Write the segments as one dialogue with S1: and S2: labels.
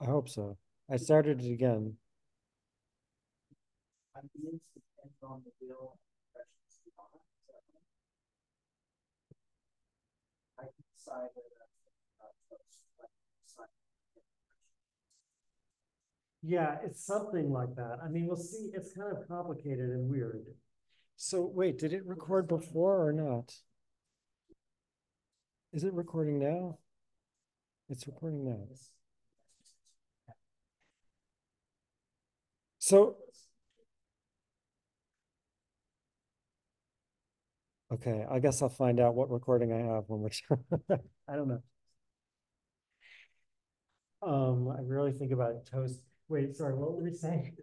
S1: I hope so. I started it again.
S2: Ideas depend on the will and impressions you want. I can decide whether that's first, like, decide.
S3: Yeah, it's something like that. I mean, we'll see, it's kind of complicated and weird.
S1: So wait, did it record before or not? Is it recording now? It's recording now. So. Okay, I guess I'll find out what recording I have when we're, I don't know.
S3: Um, I really think about toast. Wait, sorry, what were we saying?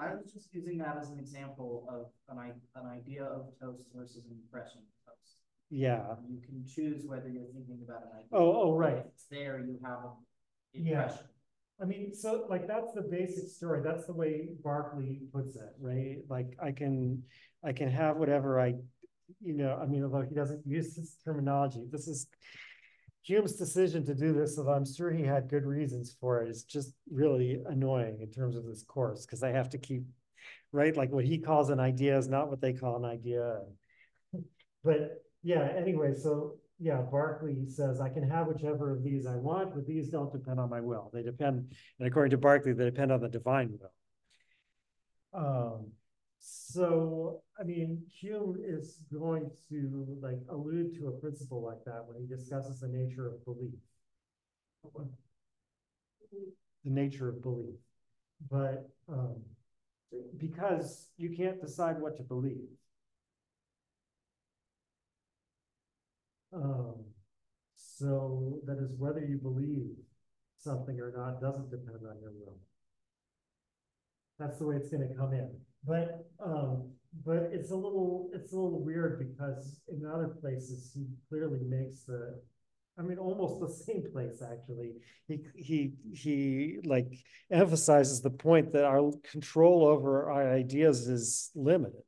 S2: I was just using that as an example of an i- an idea of toast versus an impression of toast.
S3: Yeah,
S2: You can choose whether you're thinking about an idea.
S3: Oh, oh, right.
S2: If it's there, you have an
S3: Yeah. I mean, so like that's the basic story. That's the way Berkeley puts it, right? Like I can, I can have whatever I, you know, I mean, although he doesn't use this terminology, this is Hume's decision to do this, and I'm sure he had good reasons for it. It's just really annoying in terms of this course because I have to keep, right? Like what he calls an idea is not what they call an idea. But yeah, anyway, so yeah, Berkeley says I can have whichever of these I want, but these don't depend on my will. They depend, and according to Berkeley, they depend on the divine will. Um, so, I mean, Hume is going to like allude to a principle like that when he discusses the nature of belief. The nature of belief. But um, because you can't decide what to believe. Um, so that is whether you believe something or not doesn't depend on your will. That's the way it's gonna come in. But, um, but it's a little, it's a little weird because in other places, he clearly makes the, I mean, almost the same place, actually.
S1: He, he, he like emphasizes the point that our control over our ideas is limited.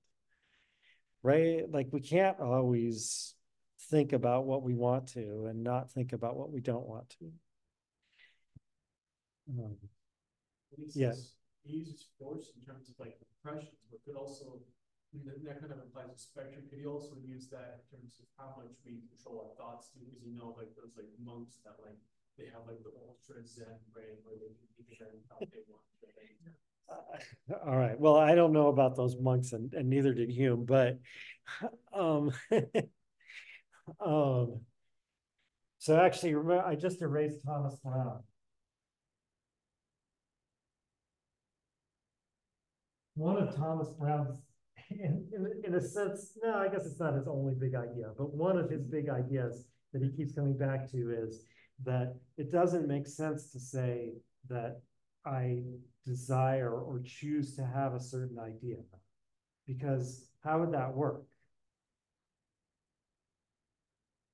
S1: Right? Like we can't always think about what we want to and not think about what we don't want to. Um,
S4: He He uses force in terms of like impressions, but could also, I mean, that- kind of implies a spectrum, could he also use that in terms of how much we control our thoughts too, because you know, like those like monks that like, they have like the ultra zen brain where they can of any they want.
S1: Uh, All right. Well, I don't know about those monks and, and neither did Hume, but um um
S3: So actually, remember, I just erased Thomas Brown. One of Thomas Brown's, in, in, in a sense, no, I guess it's not his only big idea, but one of his big ideas that he keeps coming back to is that it doesn't make sense to say that I desire or choose to have a certain idea. Because how would that work?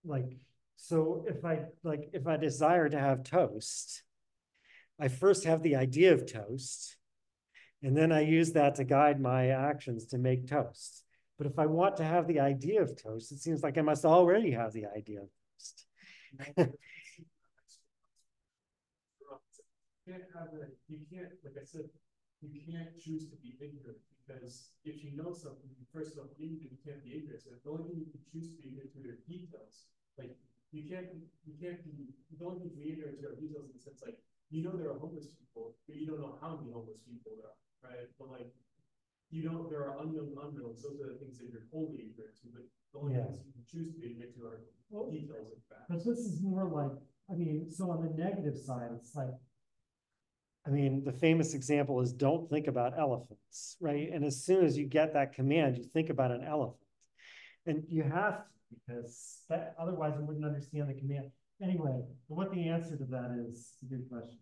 S3: Like,
S1: so if I like if I desire to have toast, I first have the idea of toast, and then I use that to guide my actions to make toast. But if I want to have the idea of toast, it seems like I must already have the idea of toast.
S4: You Can't have a, you can't, like I said, you can't choose to be ignorant, because if you know something, you first of all, you you can't be ignorant, so the only thing you can choose to be ignorant to are details. Like, you can't, you can't be, the only thing to be ignorant to are details in the sense like, you know there are homeless people, but you don't know how many homeless people there are, right? But like, you don't, there are unknown unknowns, those are the things that you're wholly ignorant to, but the only
S3: Yeah.
S4: things you can choose to be ignorant to are
S3: Well,
S4: details and facts.
S3: But this is more like, I mean, so on the negative side, it's like,
S1: I mean, the famous example is don't think about elephants, right? And as soon as you get that command, you think about an elephant.
S3: and you have because that, otherwise I wouldn't understand the command. Anyway, what the answer to that is, a good question.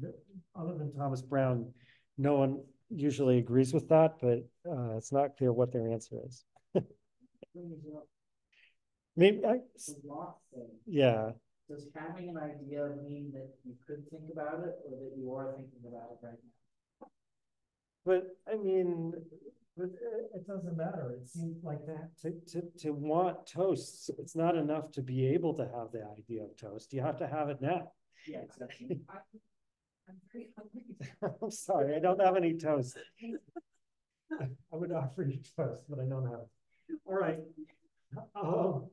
S3: The- Other than
S1: Thomas Brown, no one usually agrees with that, but uh, it's not clear what their answer is. Maybe I,
S2: The Locke thing,
S1: yeah,
S2: does having an idea mean that you could think about it or that you are thinking about it right now?
S1: but I mean,
S3: it, it doesn't matter. It seems like that.
S1: to, to, to want toasts, it's not enough to be able to have the idea of toast. You have to have it now.
S2: Yeah, exactly. I'm very hungry.
S3: I'm sorry, I don't have any toast. I would offer you toast, but I don't have it. All right. Um,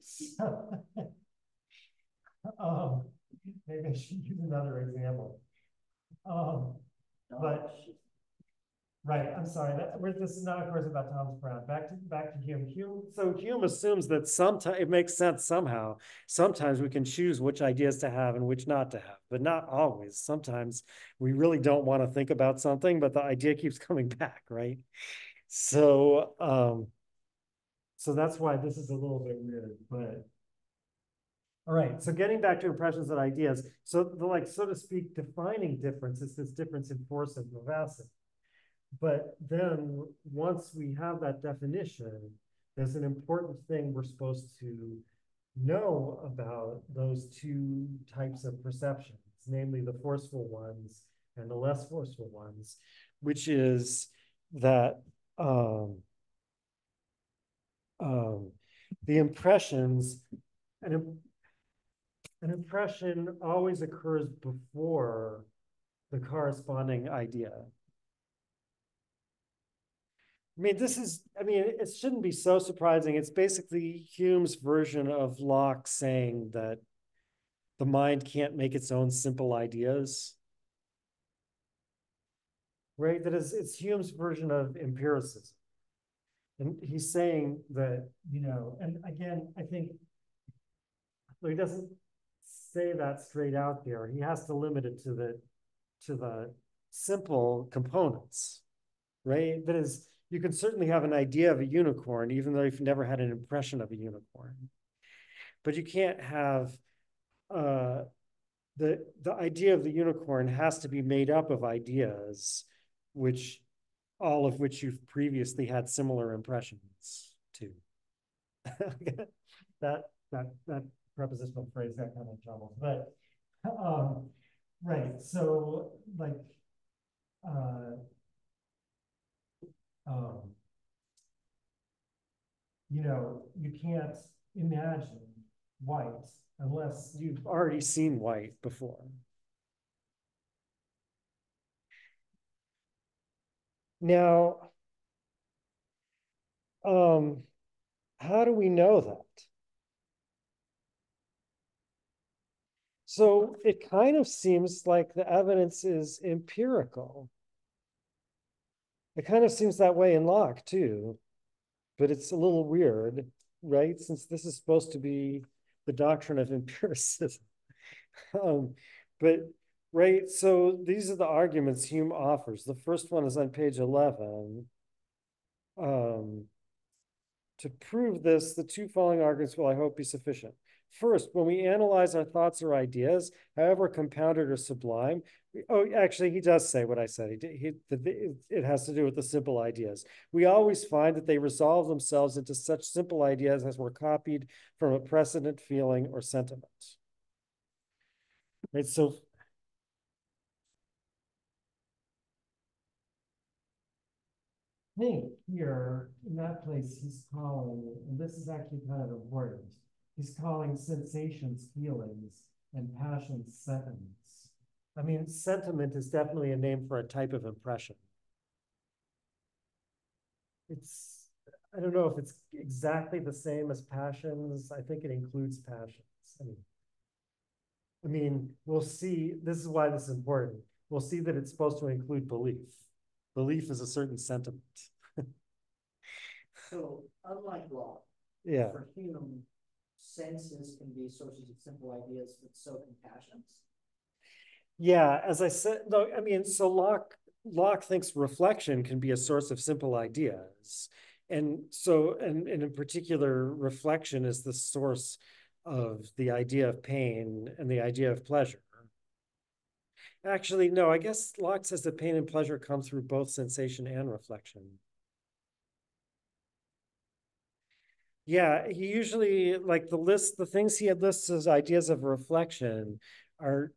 S3: so- Um, maybe I should use another example. Um, But- Right, I'm sorry, that, we're, this is not, of course, about Thomas Brown, back to, back to Hume, Hume, so Hume assumes that sometimes, it makes sense somehow. Sometimes we can choose which ideas to have and which not to have, but not always. Sometimes we really don't want to think about something, but the idea keeps coming back, right? So, um, so that's why this is a little bit weird, but. All right, so getting back to impressions and ideas, so the like, so to speak, defining difference is this difference in force and vivacity. But then, once we have that definition, there's an important thing we're supposed to know about those two types of perceptions, namely the forceful ones and the less forceful ones, which is that um, um, the impressions, an, an impression always occurs before the corresponding idea. I mean, this is, I mean, it shouldn't be so surprising. It's basically Hume's version of Locke saying that the mind can't make its own simple ideas. Right? That is, it's Hume's version of empiricism. And he's saying that, you know, and again, I think though he doesn't say that straight out there. He has to limit it to the to the simple components, right? That is, you can certainly have an idea of a unicorn, even though you've never had an impression of a unicorn. But you can't have uh, the the idea of the unicorn has to be made up of ideas, which all of which you've previously had similar impressions to. that that that prepositional phrase got kind of trouble, but um, right. So like, uh, um, you know, you can't imagine white unless you've already seen white before. Now, um, how do we know that? So it kind of seems like the evidence is empirical. It kind of seems that way in Locke too, but it's a little weird, right? Since this is supposed to be the doctrine of empiricism. um, but right, so these are the arguments Hume offers. The first one is on page 11. Um, to prove this, the two following arguments will, I hope, be sufficient. First, when we analyze our thoughts or ideas, however compounded or sublime, oh, actually, he does say what I said. He, did- he, the- it has to do with the simple ideas. We always find that they resolve themselves into such simple ideas as were copied from a precedent, feeling, or sentiment. Right, so think here in that place, he's calling, and this is actually kind of important. He's calling sensations feelings and passions sentiments. I mean, sentiment is definitely a name for a type of impression. It's, I don't know if it's exactly the same as passions. I think it includes passions. I mean, I mean, we'll see. This is why this is important. We'll see that it's supposed to include belief. Belief is a certain sentiment.
S2: So unlike law,
S3: Yeah.
S2: for Hume, senses can be sources of simple ideas, but so can passions.
S3: Yeah, as I said, no, I mean, so Locke Locke thinks reflection can be a source of simple ideas. And so, and, and in particular, reflection is the source of the idea of pain and the idea of pleasure. Actually, no, I guess Locke says that pain and pleasure come through both sensation and reflection. Yeah, he usually like the list, the things he had lists as ideas of reflection are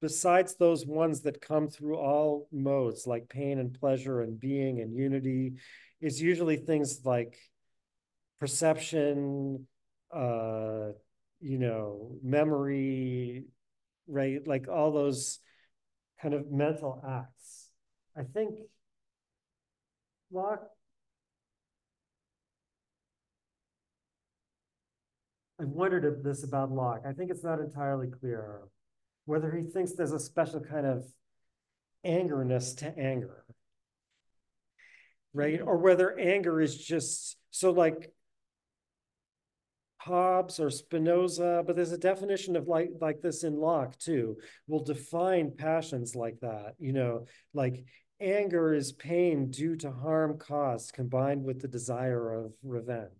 S3: besides those ones that come through all modes like pain and pleasure and being and unity is usually things like perception uh you know memory right like all those kind of mental acts. I think Locke I've wondered this about Locke. I think it's not entirely clear whether he thinks there's a special kind of angerness to anger. Right? Or whether anger is just so like Hobbes or Spinoza, but there's a definition of like like this in Locke too. Will define passions like that. You know, like anger is pain due to harm caused combined with the desire of revenge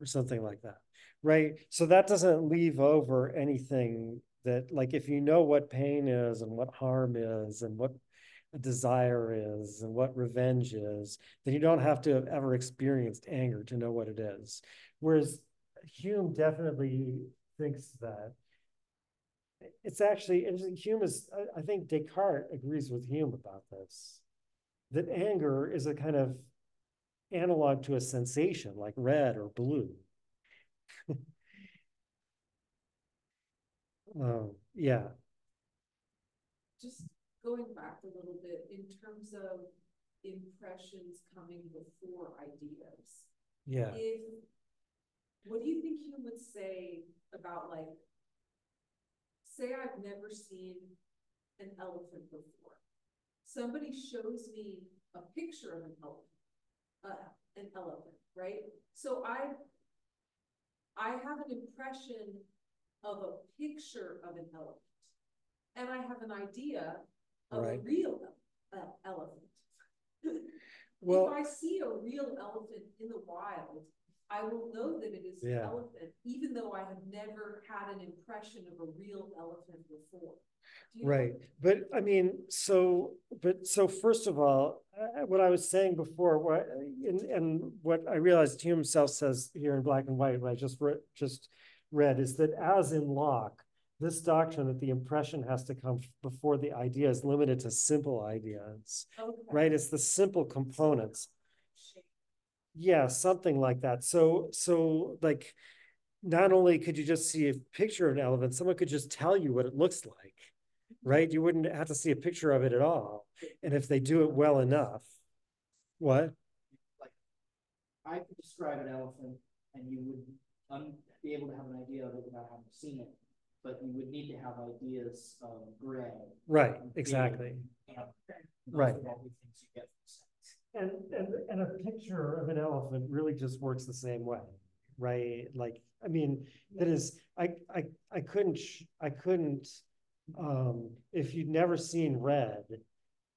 S3: or something like that. Right. So that doesn't leave over anything that like if you know what pain is and what harm is and what desire is and what revenge is, then you don't have to have ever experienced anger to know what it is. Whereas Hume definitely thinks that it's actually interesting. Hume is I think Descartes agrees with Hume about this that anger is a kind of analog to a sensation like red or blue oh yeah
S5: just going back a little bit in terms of impressions coming before ideas
S3: yeah
S5: if what do you think Hume would say about like, say I've never seen an elephant before. Somebody shows me a picture of an elephant, uh, an elephant, right? So I, I have an impression of a picture of an elephant, and I have an idea of
S3: right.
S5: a real uh, elephant.
S3: well,
S5: if I see a real elephant in the wild, I will know that it is an elephant, even though I have never had an impression of a real elephant before. Do you know-
S3: Right, but I mean, so, but so first of all, uh, what I was saying before, what, and, and what I realized Hume himself says here in black and white, what I just read, just read, is that as in Locke, this doctrine that the impression has to come before the idea is limited to simple ideas,
S5: Okay.
S3: right? It's the simple components. Yeah, something like that. So, so like, not only could you just see a picture of an elephant, someone could just tell you what it looks like, right? You wouldn't have to see a picture of it at all. And if they do it well enough, what?
S2: Like, I could describe an elephant and you would un- be able to have an idea of it without having seen it. But you would need to have ideas of gray.
S3: Right,
S2: and
S3: exactly.
S2: and
S3: Right.
S2: are the only things you get from sense.
S3: And, and, and a picture of an elephant really just works the same way, right? Like, I mean, that is, I, I, I couldn't, sh- I couldn't, um, if you'd never seen red,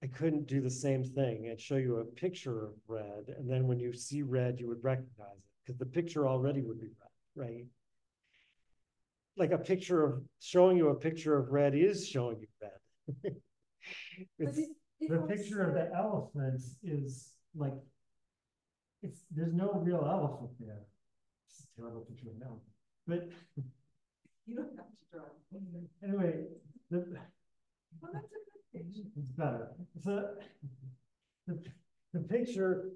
S3: I couldn't do the same thing and show you a picture of red. And then when you see red, you would recognize it because the picture already would be red, right? Like a picture of, showing you a picture of red is showing you red. It's-
S5: if- if
S6: The picture of the elephant is like, it's, there's no real elephant there. It's a terrible picture of an elephant. But
S5: You don't have to draw.
S6: anyway, the,
S5: Well, that's a good picture.
S6: it's better. So the, the picture,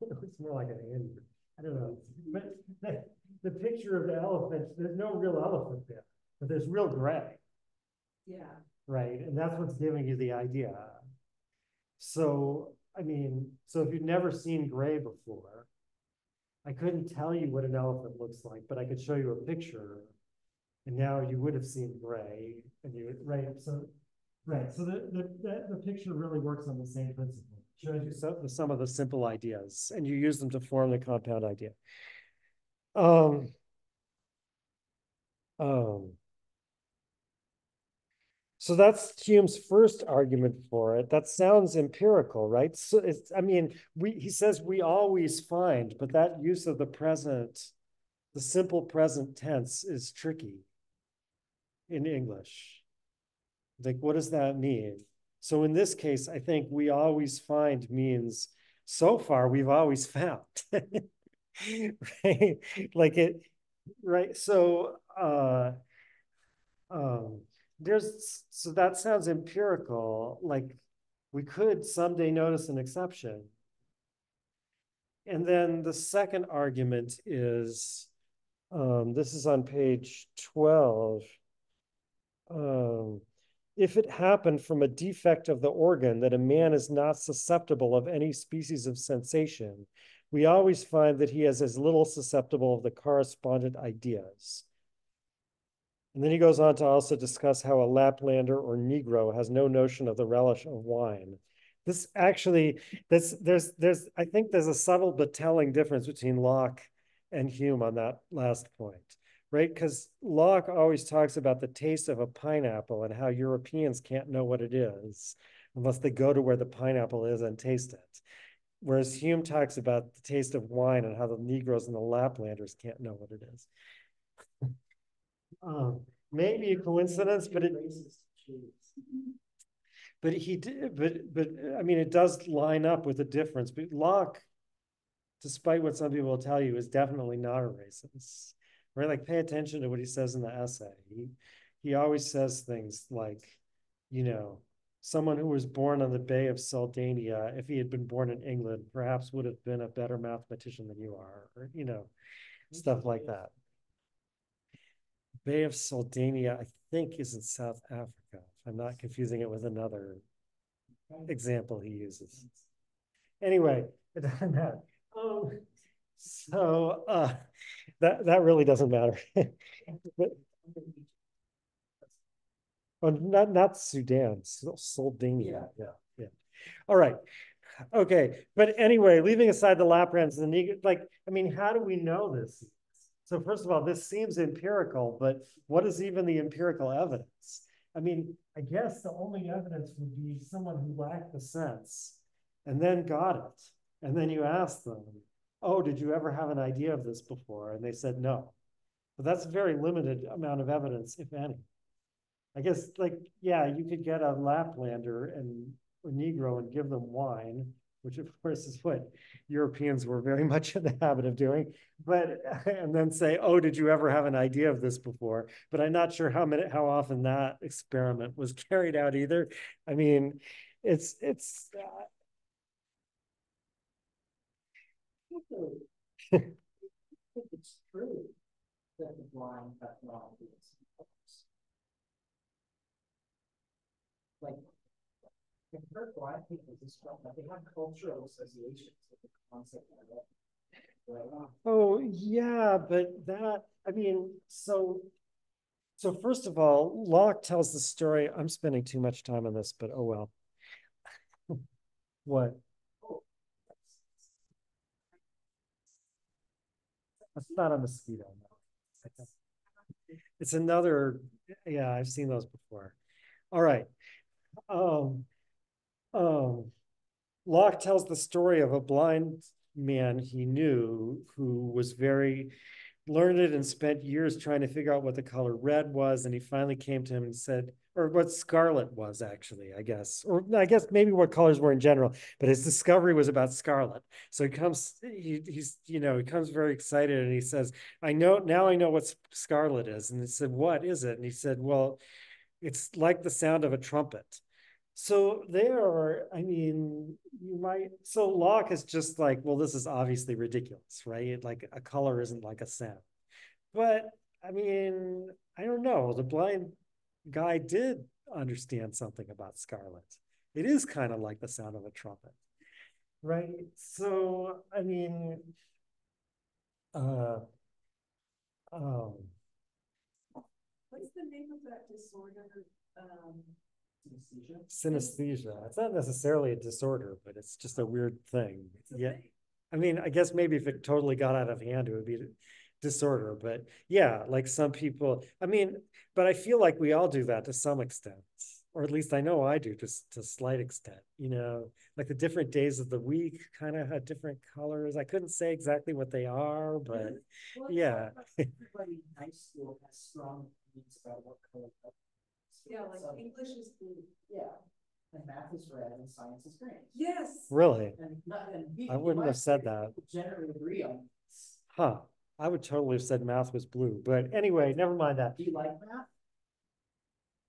S6: it's more like an hand. I don't know, but the, the picture of the elephant, there's no real elephant there, but there's real gray.
S5: Yeah,
S3: right? And that's what's giving you the idea. So, I mean, so if you've never seen gray before, I couldn't tell you what an elephant looks like, but I could show you a picture. And now you would have seen gray and you, would, right? So,
S6: Right, so the, the, the, the picture really works on the same principle.
S3: shows you some, some of the simple ideas and you use them to form the compound idea. Um, um, so that's Hume's first argument for it. That sounds empirical, right? So it's, I mean, we, he says we always find, but that use of the present, the simple present tense is tricky in English. Like, what does that mean? So in this case, I think we always find means so far we've always found. right? Like it, right? So uh um there's so that sounds empirical, like we could someday notice an exception. And then the second argument is um this is on page 12. Um if it happened from a defect of the organ that a man is not susceptible of any species of sensation, we always find that he is as little susceptible of the correspondent ideas. And then he goes on to also discuss how a Laplander or Negro has no notion of the relish of wine. This actually, this, there's, there's, I think there's a subtle but telling difference between Locke and Hume on that last point, right? Because Locke always talks about the taste of a pineapple and how Europeans can't know what it is unless they go to where the pineapple is and taste it. Whereas Hume talks about the taste of wine and how the Negroes and the Laplanders can't know what it is. um, maybe a coincidence, but it, but he did, but, but, I mean, it does line up with the difference, but Locke, despite what some people will tell you, is definitely not a racist, right? Like, pay attention to what he says in the essay. He, he always says things like, you know, someone who was born on the Bay of Sardinia, if he had been born in England, perhaps would have been a better mathematician than you are, or, you know, stuff like that. Bay of Sardinia, I think, is in South Africa. If I'm not confusing it with another example he uses. Anyway, it doesn't matter. Um, so uh, that that really doesn't matter. but, oh, not not Sudan, Sardinia. Yeah, yeah. All right. Okay, but anyway, leaving aside the Laplands and the like, I mean, how do we know this? So first of all, this seems empirical, but what is even the empirical evidence? I mean, I guess the only evidence would be someone who lacked the sense and then got it. And then you ask them, oh, did you ever have an idea of this before? And they said no. But that's a very limited amount of evidence, if any. I guess, like, yeah, you could get a Laplander and a Negro and give them wine, which of course is what Europeans were very much in the habit of doing. But and then say, "Oh, did you ever have an idea of this before?" But I'm not sure how many how often that experiment was carried out either. I mean, it's it's. Uh...
S2: it's true that the blind have no ideas. Like compared blind people describe that they have cultural associations with the concept of it. Right?
S3: Oh yeah, but that I mean, so so first of all, Locke tells the story. I'm spending too much time on this, but oh well. what? That's not a mosquito. No. It's another. Yeah, I've seen those before. All right. Um, um, Locke tells the story of a blind man he knew who was very learned it and spent years trying to figure out what the color red was. And he finally came to him and said, or what scarlet was actually, I guess, or I guess maybe what colors were in general, but his discovery was about scarlet. So he comes, he, he's, you know, he comes very excited and he says, I know, now I know what scarlet is. And he said, what is it? And he said, well, it's like the sound of a trumpet. So there, I mean, you might, so Locke is just like, well, this is obviously ridiculous, right? Like a color isn't like a sound. But I mean, I don't know. The blind guy did understand something about scarlet. It is kind of like the sound of a trumpet, right? So, I mean, uh, um,
S5: What's the name of that disorder? Um,
S2: Synesthesia.
S3: Synesthesia. It's not necessarily a disorder, but it's just a weird thing. Yeah. I mean, I guess maybe if it totally got out of hand, it would be disorder. But yeah, like some people, I mean, but I feel like we all do that to some extent, or at least I know I do to, to slight extent, you know, like the different days of the week kind of have different colors. I couldn't say exactly what they are, but
S2: Well,
S3: yeah.
S2: Everybody in high school has strong opinions about what color.
S5: Yeah, like
S2: So,
S5: English is blue.
S2: yeah, and math is red and science is green.
S5: Yes.
S3: really,
S2: And, not- and we-
S3: I wouldn't have said
S2: people
S3: that.
S2: Generally agree on this.
S3: huh? I would totally have said math was blue, but anyway, never mind that.
S2: Do you like math?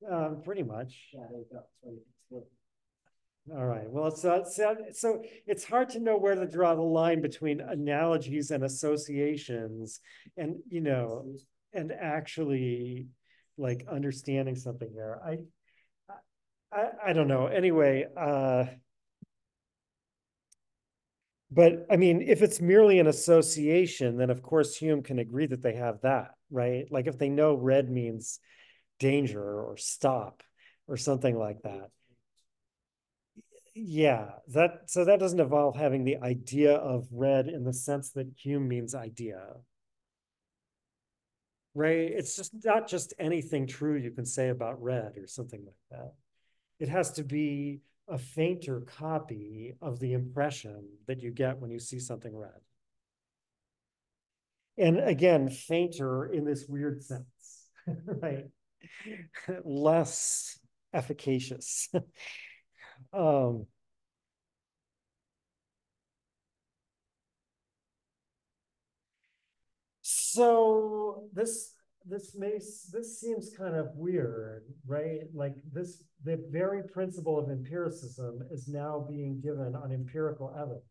S3: Um, pretty much.
S2: Yeah, there you go. That's why you think it's.
S3: All right. Well, so, so, so it's hard to know where to draw the line between analogies and associations and, you know, and actually like understanding something there. I, I, I don't know, anyway, uh. But I mean, if it's merely an association, then of course Hume can agree that they have that, right? Like if they know red means danger or stop or something like that. Yeah, that, so that doesn't involve having the idea of red in the sense that Hume means idea. Right? It's just not just anything true you can say about red or something like that. It has to be a fainter copy of the impression that you get when you see something red. And again, fainter in this weird sense, right? Less efficacious. um, so this this makes this seems kind of weird, right? Like this, the very principle of empiricism is now being given on empirical evidence.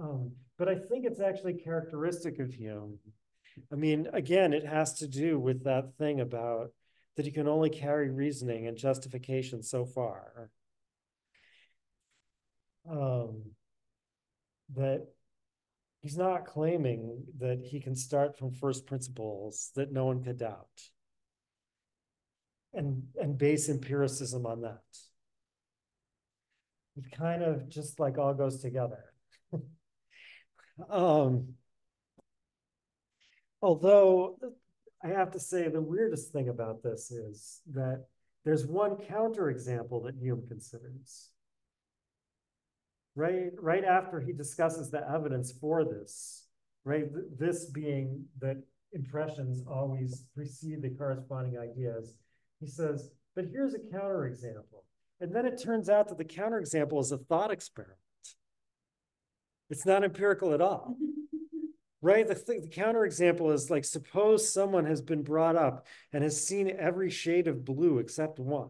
S3: Um, but I think it's actually characteristic of Hume. I mean, again, it has to do with that thing about that you can only carry reasoning and justification so far. Um, that he's not claiming that he can start from first principles that no one could doubt. And and base empiricism on that. It kind of just like all goes together. Um although i have to say the weirdest thing about this is that there's one counterexample that hume considers right right after he discusses the evidence for this right this being that impressions always precede the corresponding ideas he says but here's a counterexample. And then it turns out that the counterexample is a thought experiment. It's not empirical at all. Right the, th- the counterexample is like suppose someone has been brought up and has seen every shade of blue except one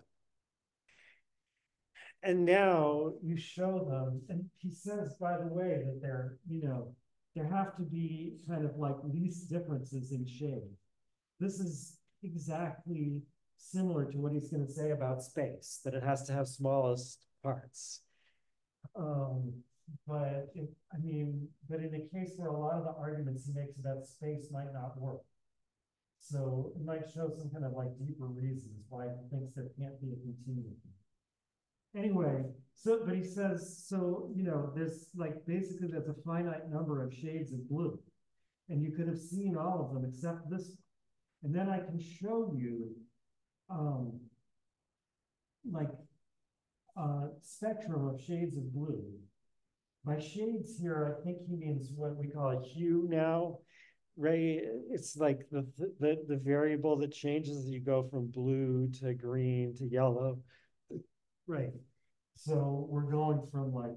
S3: and now you show them, and he says, by the way, that there, you know, there have to be kind of like least differences in shade. This is exactly similar to what he's going to say about space, that it has to have smallest parts. Um, but if, I mean, but in a case where a lot of the arguments he makes about space might not work. So it might show some kind of like deeper reasons why he thinks there can't be a continuum. Anyway, so, but he says, so, you know, there's like, basically there's a finite number of shades of blue. And you could have seen all of them except this. And then I can show you, um, like, a spectrum of shades of blue. By shades here, I think he means what we call a hue now. Ray, it's like the, the, the variable that changes as you go from blue to green to yellow. Right. So we're going from like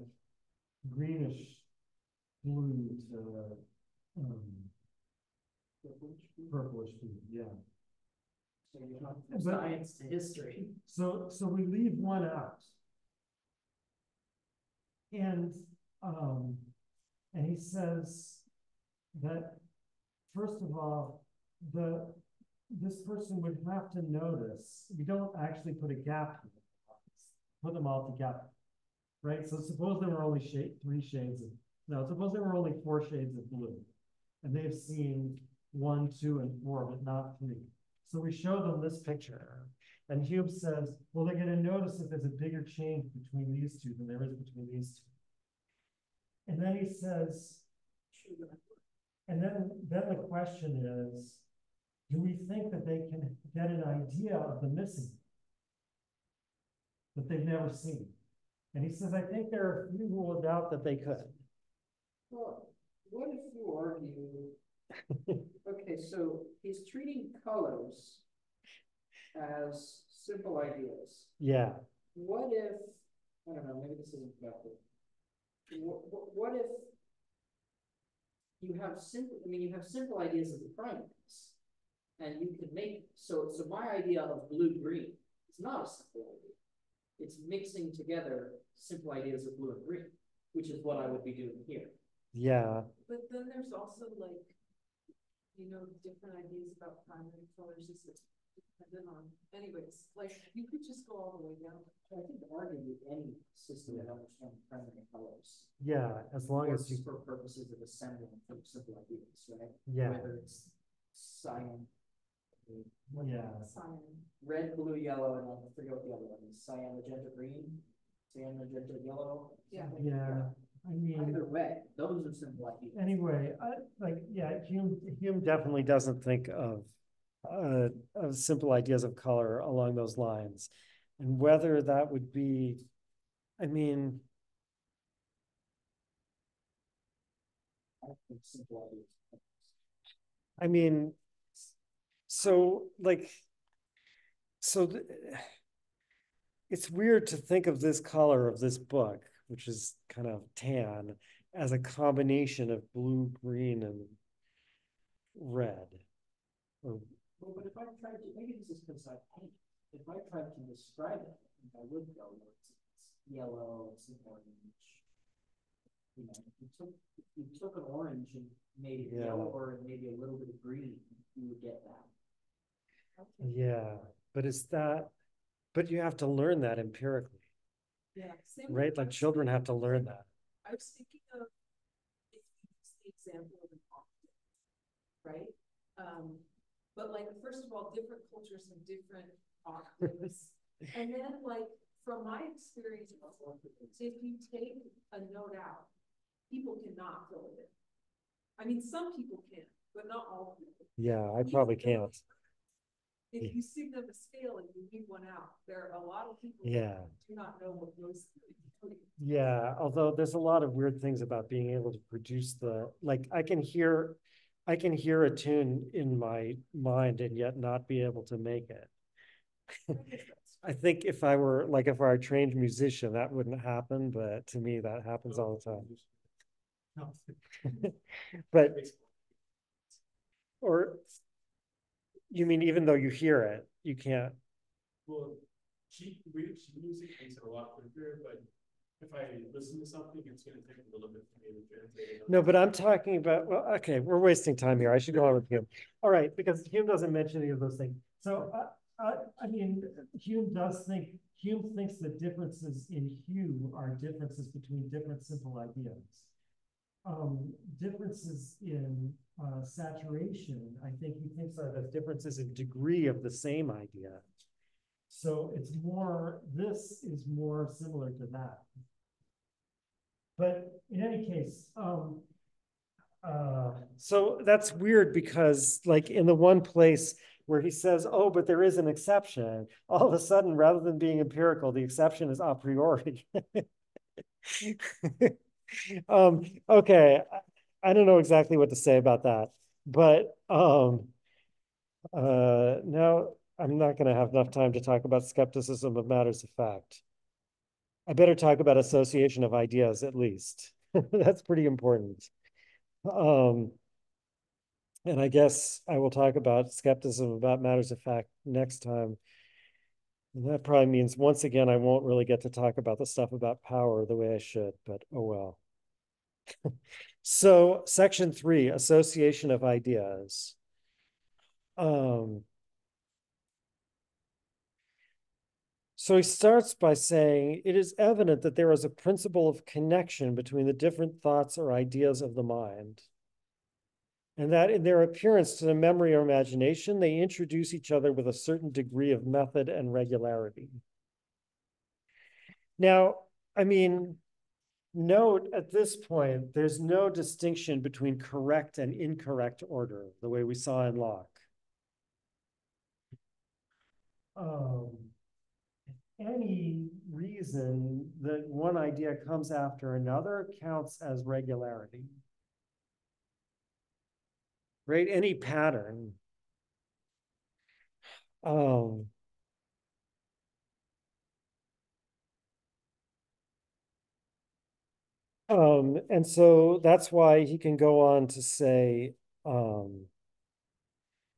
S3: greenish blue to um, purplish blue, yeah.
S2: So you're talking from
S3: But-
S2: science to history.
S3: So, so we leave one out. And, um, and he says that, first of all, the, this person would have to notice, we don't actually put a gap here put them all together, right? So suppose there were only shade, three shades of, no, suppose there were only four shades of blue, and they've seen one, two, and four, but not three. So we show them this picture, and Hume says, well, they're to notice that there's a bigger change between these two than there is between these two. And then he says, and then, then the question is, do we think that they can get an idea of the missing that they've never seen. And he says, I think there are a few who will doubt that they could.
S2: Well, what if you argue, okay, so he's treating colors as simple ideas.
S3: Yeah.
S2: What if, I don't know, maybe this isn't productive. What, what, what if you have simple, I mean, you have simple ideas of the primates, and you can make, so, so my idea of blue-green is not a simple idea. It's mixing together simple ideas of blue and green, which is what I would be doing here.
S3: Yeah.
S5: But then there's also like, you know, different ideas about primary colors. Is it dependent on, anyways, like, you could just go all the way down.
S2: I think arguably any system that understands primary colors.
S3: Yeah, as long as
S2: works
S3: you,
S2: For purposes of assembling from simple ideas, right?
S3: yeah,
S2: Whether it's cyan.
S3: Yeah.
S5: Cyan.
S2: Red, blue, yellow, and I forget what the other one is, cyan, magenta, green, cyan, magenta, yellow.
S5: Yeah.
S2: something
S3: Yeah. I mean.
S2: Either way, those are simple ideas.
S3: Anyway, I, like, yeah, Hume, Hume definitely doesn't think of, uh, of simple ideas of color along those lines. And whether that would be, I mean,
S2: I don't think simple ideas.
S3: I mean, so like, so th- it's weird to think of this color of this book, which is kind of tan, as a combination of blue, green, and red. Or
S2: Well, but if I tried to, maybe this is because I paint, if I tried to describe it, I think I would go, well, it's, it's yellow, it's an orange. You know, if you took, if you took an orange and made it
S3: Yeah.
S2: yellow or maybe a little bit of green, you would get that.
S3: Yeah, but is that, but you have to learn that empirically,
S5: Yeah.
S3: right? Like children have to learn that.
S5: I was thinking of, if you use the example of an octave, right? Um, but like, first of all, different cultures have different octaves. And then like, from my experience, if you take a note out, people cannot fill it in. I mean, some people can, but not all people.
S3: Yeah, I probably can't. Yeah.
S5: If you sing them a scale and you leave one out, there are a lot of people.
S3: Yeah.
S5: that Do not know what goes through.
S3: Yeah, although there's a lot of weird things about being able to produce the, like, I can hear, I can hear a tune in my mind and yet not be able to make it. I think if I were, like, if I were a trained musician, that wouldn't happen, but to me, that happens all the oh, time.
S4: No.
S3: But, or, you mean even though you hear it, you can't,
S4: Well, sheet, sheet music makes it a lot quicker, but if I listen to something, it's gonna take a little bit for me to translate. it.
S3: No, but I'm talking about, well, okay, we're wasting time here. I should go on with Hume. All right, because Hume doesn't mention any of those things. So, uh, uh, I mean, Hume does think, Hume thinks that differences in hue are differences between different simple ideas. Um, differences in, uh, saturation, I think he thinks are the differences in degree of the same idea. So it's more, this is more similar to that. But in any case, um. Uh, so that's weird because like in the one place where he says, oh, but there is an exception, all of a sudden, rather than being empirical, the exception is a priori. Um, okay, I, don't know exactly what to say about that, but um. Uh, now I'm not gonna have enough time to talk about skepticism of matters of fact. I better talk about association of ideas at least. That's pretty important. Um, and I guess I will talk about skepticism about matters of fact next time. And that probably means once again, I won't really get to talk about the stuff about power the way I should, but oh well. So section three, association of ideas. Um, So he starts by saying, it is evident that there is a principle of connection between the different thoughts or ideas of the mind. And that in their appearance to the memory or imagination, they introduce each other with a certain degree of method and regularity. Now, I mean, note at this point, there's no distinction between correct and incorrect order, the way we saw in Locke. Um, any reason that one idea comes after another counts as regularity. Right? Any pattern. Um, um, and so that's why he can go on to say, um,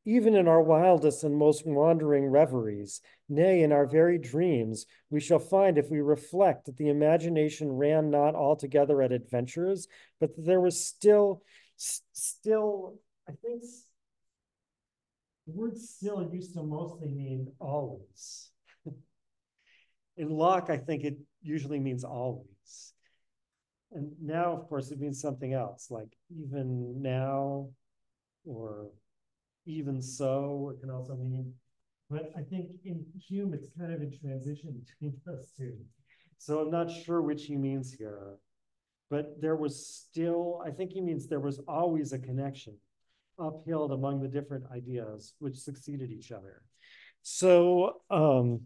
S3: even in our wildest and most wandering reveries, nay, in our very dreams, we shall find if we reflect that the imagination ran not altogether at adventures, but that there was still, still, I think, The word still used to mostly mean always. In Locke, I think it usually means always. And now, of course, it means something else, like even now or even so, it can also mean. But I think in Hume, it's kind of in transition between those two. So I'm not sure which he means here. But there was still, I think he means there was always a connection uphill among the different ideas which succeeded each other. So, um,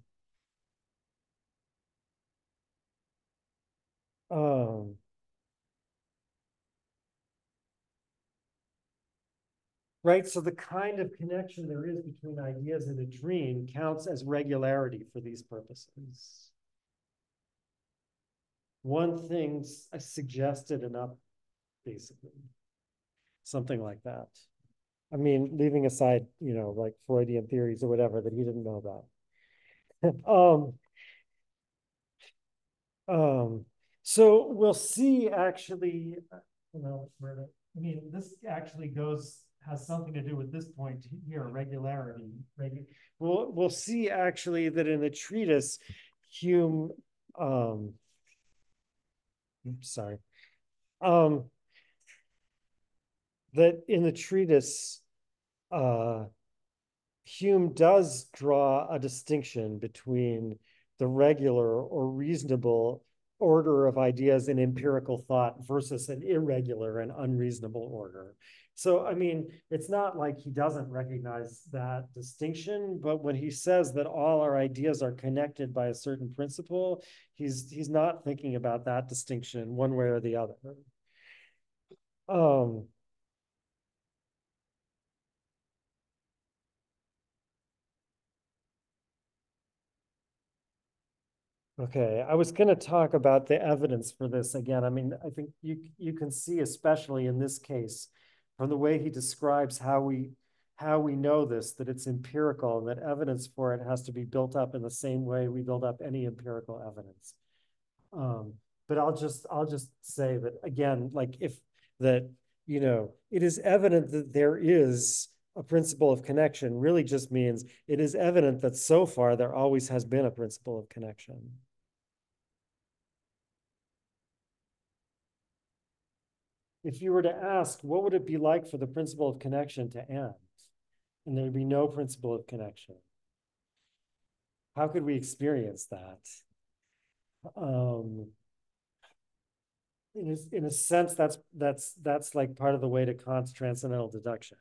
S3: um, right, so the kind of connection there is between ideas in a dream counts as regularity for these purposes. One thing's I suggested enough, basically. Something like that. I mean, leaving aside, you know, like Freudian theories or whatever that he didn't know about. um, um, so we'll see actually, you know, I mean, this actually goes, has something to do with this point here, regularity. Regu we'll, we'll see actually that in the treatise, Hume, um, sorry, um, that in the treatise, uh, Hume does draw a distinction between the regular or reasonable order of ideas in empirical thought versus an irregular and unreasonable order. So, I mean, it's not like he doesn't recognize that distinction, but when he says that all our ideas are connected by a certain principle, he's he's not thinking about that distinction one way or the other. Um, Okay, I was going to talk about the evidence for this again. I mean, I think you you can see, especially in this case, from the way he describes how we how we know this, that it's empirical and that evidence for it has to be built up in the same way we build up any empirical evidence. Um, but I'll just I'll just say that again, like if that you know, it is evident that there is a principle of connection really just means it is evident that so far there always has been a principle of connection. If you were to ask, what would it be like for the principle of connection to end? And there'd be no principle of connection. How could we experience that? Um, in a, in a sense, that's that's that's like part of the way to Kant's transcendental deduction.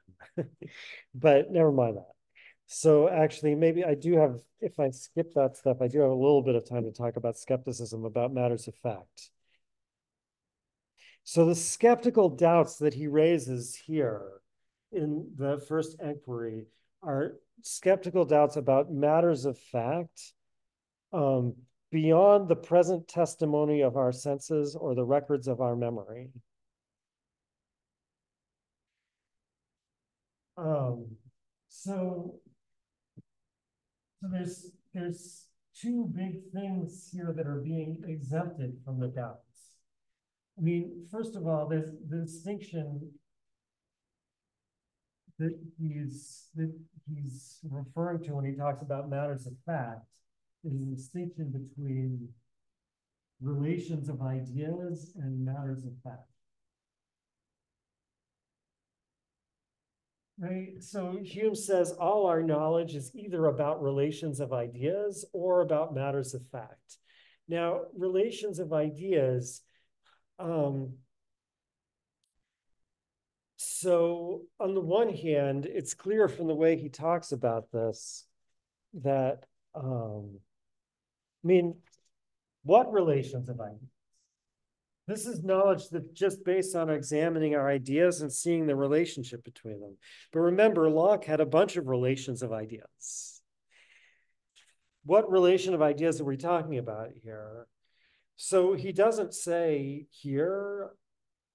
S3: but never mind that. So actually, maybe I do have, if I skip that stuff, I do have a little bit of time to talk about skepticism about matters of fact. So the skeptical doubts that he raises here in the first inquiry are skeptical doubts about matters of fact um, beyond the present testimony of our senses or the records of our memory. Um, so, so there's there's two big things here that are being exempted from the doubt. I mean, first of all, there's the distinction that he's that he's referring to when he talks about matters of fact is a distinction between relations of ideas and matters of fact. Right. So Hume says all our knowledge is either about relations of ideas or about matters of fact. Now, relations of ideas um, so on the one hand, it's clear from the way he talks about this that, um, I mean, what relations have I? This is knowledge that just based on examining our ideas and seeing the relationship between them. But remember, Locke had a bunch of relations of ideas. What relation of ideas are we talking about here? So he doesn't say here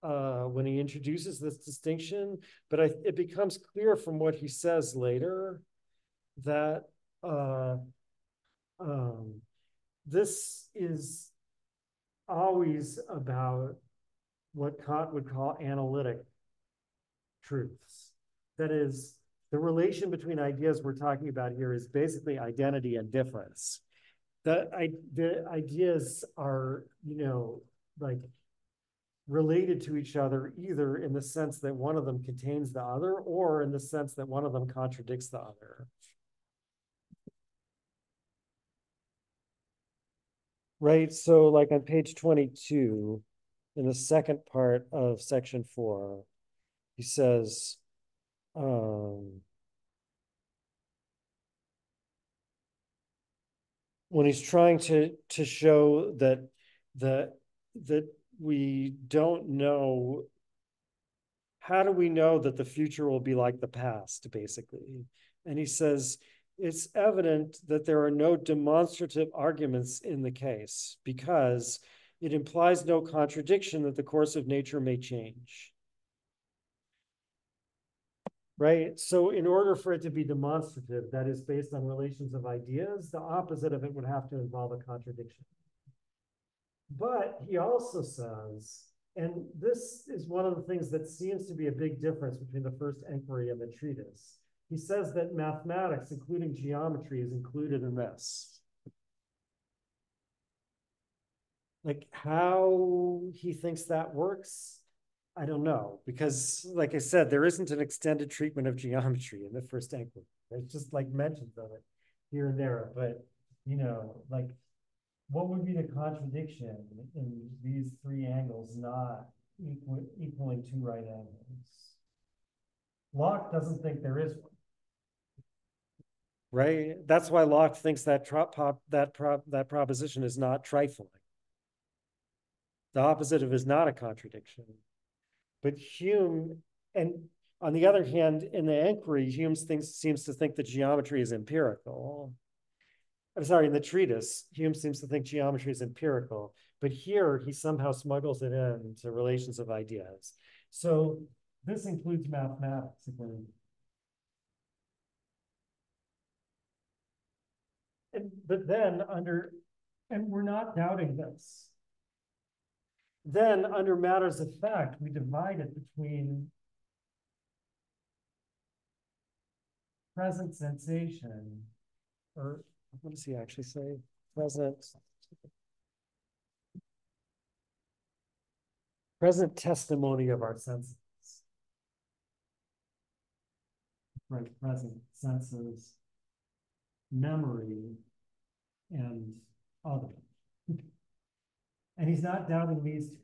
S3: uh, when he introduces this distinction, but I, it becomes clear from what he says later that uh, um, this is always about what Kant would call analytic truths. That is, the relation between ideas we're talking about here is basically identity and difference. The, I, the ideas are, you know, like related to each other either in the sense that one of them contains the other or in the sense that one of them contradicts the other. Right, so like on page twenty-two, in the second part of section four, he says, um, when he's trying to to show that that that we don't know how do we know that the future will be like the past basically? And he says it's evident that there are no demonstrative arguments in the case because it implies no contradiction that the course of nature may change right? So in order for it to be demonstrative, that is based on relations of ideas, the opposite of it would have to involve a contradiction. But he also says, and this is one of the things that seems to be a big difference between the first inquiry and the treatise. He says that mathematics, including geometry, is included in this. Like how he thinks that works, I don't know, because like I said, there isn't an extended treatment of geometry in the first inquiry. There's just like mentions of it here and there, but you know, like what would be the contradiction in these three angles not equal, equaling two right angles? Locke doesn't think there is one. Right? That's why Locke thinks that prop, that prop, that proposition is not trifling. The opposite of is not a contradiction. But Hume, and on the other hand, in the inquiry, Hume thinks, seems to think that geometry is empirical. I'm sorry, in the treatise, Hume seems to think geometry is empirical, but here he somehow smuggles it in to relations of ideas. So this includes mathematics again. And, but then under, and we're not doubting this. Then under matters of fact, we divide it between present sensation, or what does he actually say? Present. Present testimony of our senses. Right, present senses, memory, and other. And he's not doubting these two.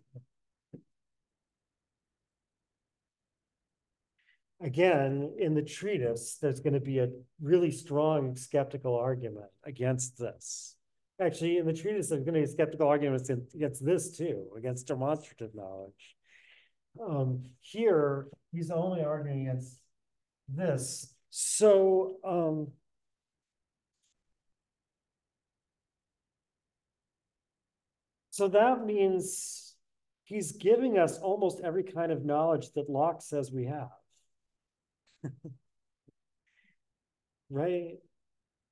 S3: Again, in the treatise, there's going to be a really strong skeptical argument against this. Actually, in the treatise, there's going to be skeptical arguments against this too, against demonstrative knowledge. Um, here, he's only arguing against this. So, um, So that means he's giving us almost every kind of knowledge that Locke says we have. right?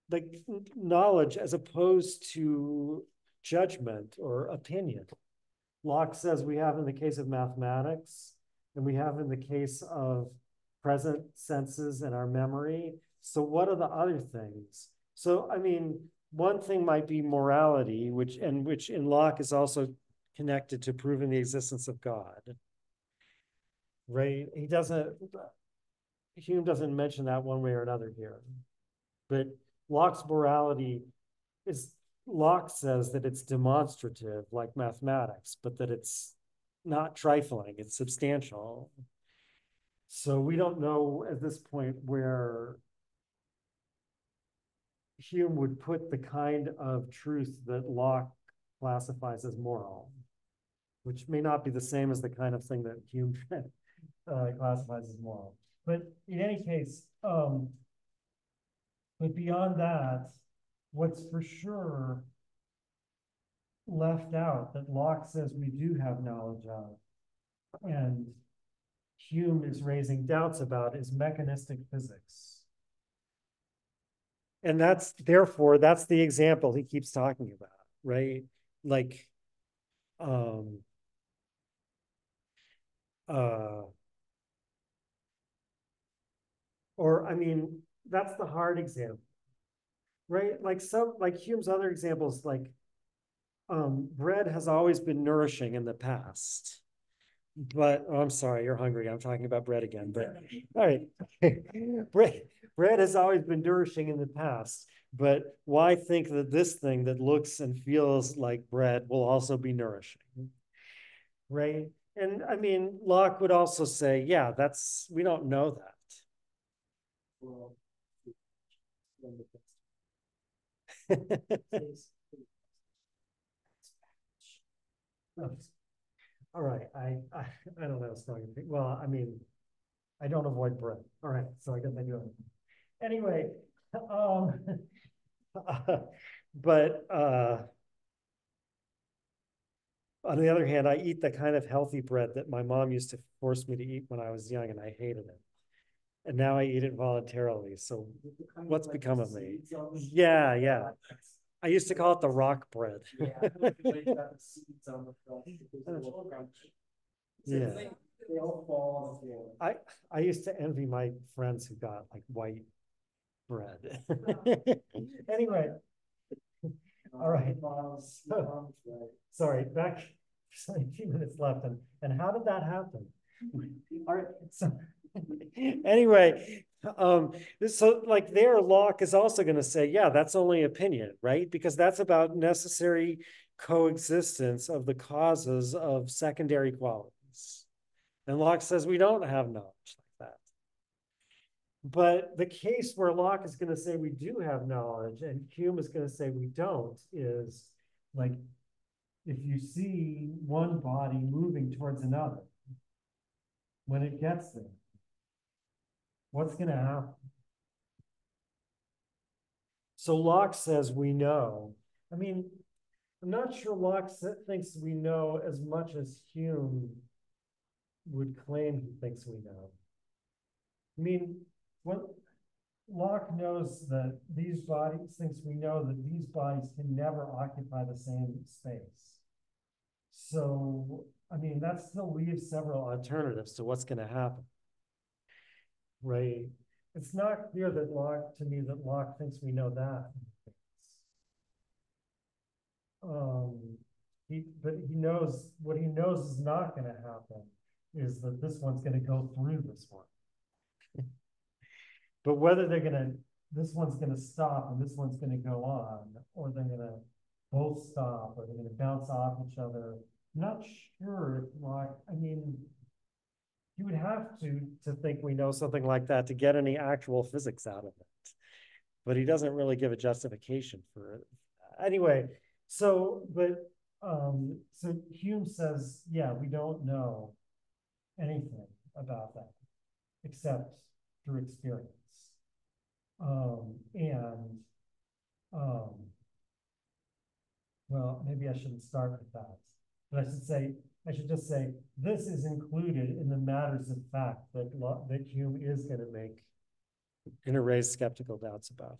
S3: Like knowledge as opposed to judgment or opinion. Locke says we have in the case of mathematics, and we have in the case of present senses and our memory. So, what are the other things? So, I mean, one thing might be morality, which and which in Locke is also connected to proving the existence of God. Right? He doesn't Hume doesn't mention that one way or another here. But Locke's morality is Locke says that it's demonstrative like mathematics, but that it's not trifling, it's substantial. So we don't know at this point where Hume would put the kind of truth that Locke classifies as moral, which may not be the same as the kind of thing that Hume uh, classifies as moral. But in any case, um, but beyond that, what's for sure left out that Locke says we do have knowledge of, and Hume is raising doubts about is mechanistic physics. And that's therefore that's the example he keeps talking about, right? Like um uh Or, I mean, that's the hard example. Right? Like some, like Hume's other examples, like um, bread has always been nourishing in the past. But, oh, I'm sorry, you're hungry. I'm talking about bread again, but, all right. Bread, bread has always been nourishing in the past, but why think that this thing that looks and feels like bread will also be nourishing? Right? And I mean, Locke would also say, yeah, that's, we don't know that. All right, I, I, I don't know, opinion. Well, I mean, I don't avoid bread. All right, so I guess I do. Anyway, um, but, uh, on the other hand, I eat the kind of healthy bread that my mom used to force me to eat when I was young and I hated it. And now I eat it voluntarily, so What's
S2: like
S3: become of me? Yeah, yeah. I used to call it the rock bread.
S2: Yeah, I like the way it's got the seeds on the front, because they're all crunchy.
S3: Yeah.
S2: They they all fall on the floor.
S3: I, I used to envy my friends who got like white bread. Anyway, all right. So- sorry, back, there's a few minutes left, and, and how did that happen? All right, so, anyway, um, so like there, Locke is also gonna say, yeah, that's only opinion, right? Because that's about necessary coexistence of the causes of secondary qualities. And Locke says we don't have knowledge like that. But the case where Locke is gonna say we do have knowledge and Hume is gonna say we don't is like if you see one body moving towards another, when it gets there, what's gonna happen? So Locke says we know. I mean, I'm not sure Locke thinks we know as much as Hume would claim he thinks we know. I mean, what Locke knows that these bodies, thinks we know that these bodies can never occupy the same space. So, I mean, that still leaves several alternatives to what's gonna happen. Right? It's not clear that Locke, to me, that Locke thinks we know that. Um, he, but he knows, what he knows is not gonna happen is that this one's gonna go through this one. But whether they're gonna, this one's gonna stop and this one's gonna go on, or they're gonna both stop, or they're gonna bounce off each other. I'm Not sure if Locke, I mean, you would have to, to think we know something like that to get any actual physics out of it. But he doesn't really give a justification for it. Anyway, so, but, um, so Hume says, yeah, we don't know anything about that, except through experience. Um, and, um, well, maybe I shouldn't start with that, but I should say, I should just say, this is included in the matters of fact that that Hume is gonna make, gonna raise skeptical doubts about.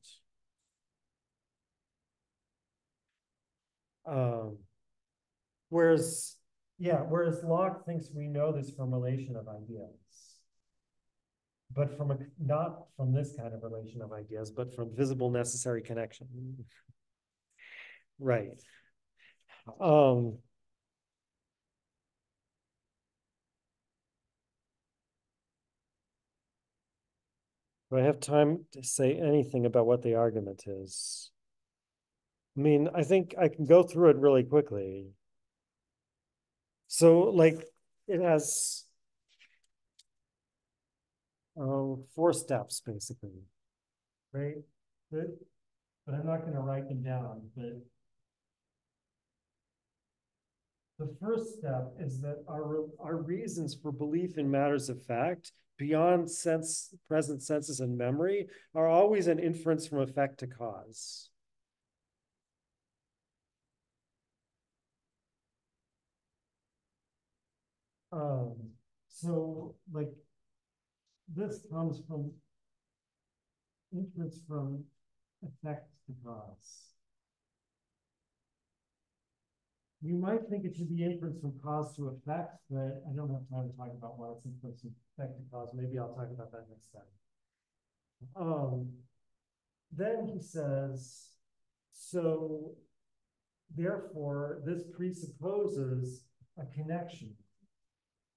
S3: Um, whereas, yeah, whereas Locke thinks we know this from relation of ideas. But from a, not from this kind of relation of ideas, but from visible necessary connection. Right. Um. Do I have time to say anything about what the argument is? I mean, I think I can go through it really quickly. So like, it has oh, four steps basically, right? But, but I'm not gonna write them down, but the first step is that our, our reasons for belief in matters of fact beyond sense, present senses and memory are always an inference from effect to cause. Um, so like this comes from inference from effect to cause. You might think it should be inference from cause to effect, but I don't have time to talk about why it's inference from to cause. Maybe I'll talk about that next time. Um, then he says, so therefore, this presupposes a connection.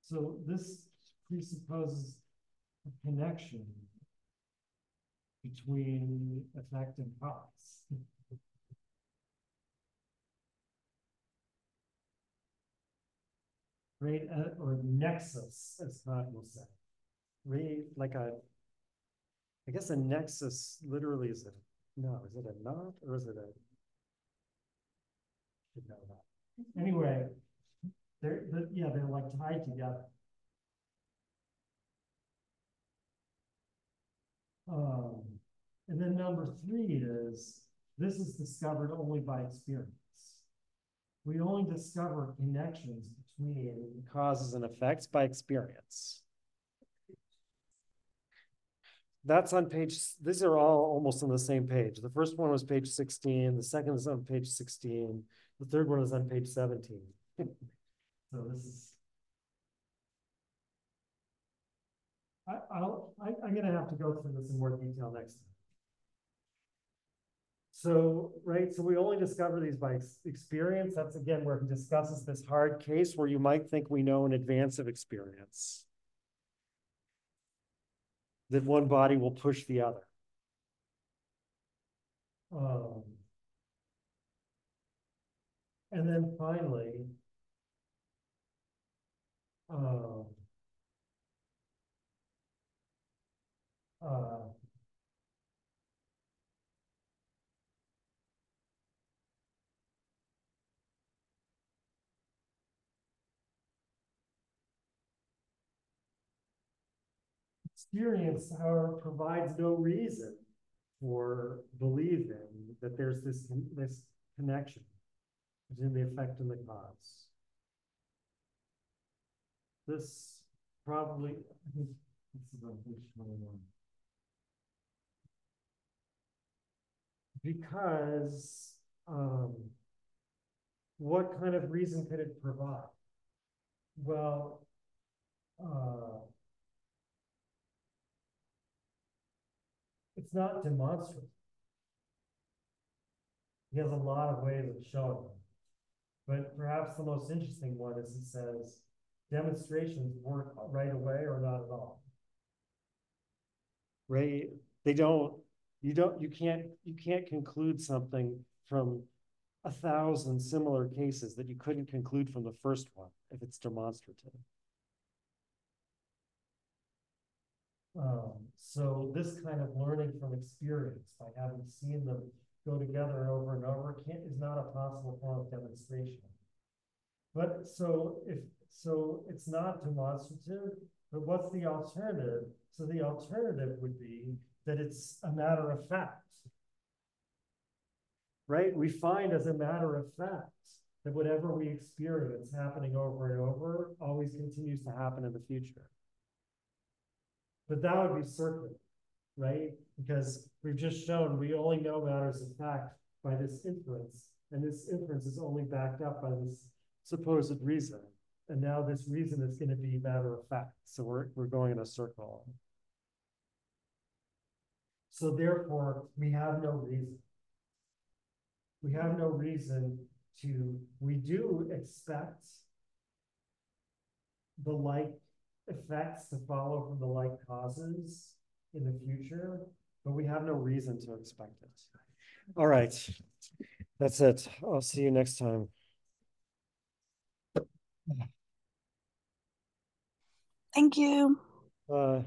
S3: So this presupposes a connection between effect and cause. Right, uh, or nexus, as Todd will say.
S7: Re, like a, I guess a nexus literally is a, no, is it a knot or is it a? Should know that.
S3: Anyway, they're, the- yeah, they're like tied together. Um, and then number three is, this is discovered only by experience. We only discover connections between,
S7: Causes and effects by experience. That's on page, these are all almost on the same page. The first one was page sixteen, the second is on page sixteen, the third one is on page seventeen.
S3: so this is. I, I'll, I, I'm gonna have to go through this in more detail next time.
S7: So, right, so we only discover these by ex- experience. That's again where he discusses this hard case where you might think we know in advance of experience. That one body will push the other.
S3: Um. And then finally. Um. Uh. Experience, however, provides no reason for believing that there's this, this connection between the effect and the cause. This probably, this is on. Because, um, what kind of reason could it provide? Well, uh, it's not demonstrative. He has a lot of ways of showing. But perhaps the most interesting one is he says demonstrations work right away or not at all.
S7: right? They don't, you don't, you can't, you can't conclude something from a thousand similar cases that you couldn't conclude from the first one if it's demonstrative.
S3: Um, so this kind of learning from experience, by having seen them go together over and over, can't, is not a possible form of demonstration. But so if, so it's not demonstrative, but what's the alternative? So the alternative would be that it's a matter of fact. Right? We find as a matter of fact that whatever we experience happening over and over always continues to happen in the future. But that would be circular, right? Because we've just shown we only know matters of fact by this inference, and this inference is only backed up by this supposed reason. And now this reason is going to be matter of fact.
S7: So we're, we're going in a circle.
S3: So therefore, we have no reason. We have no reason to, we do expect the like effects to follow from the like causes in the future,
S7: But we have no reason to expect it. All right, that's it. I'll see you next time.
S8: Thank you.
S7: Uh,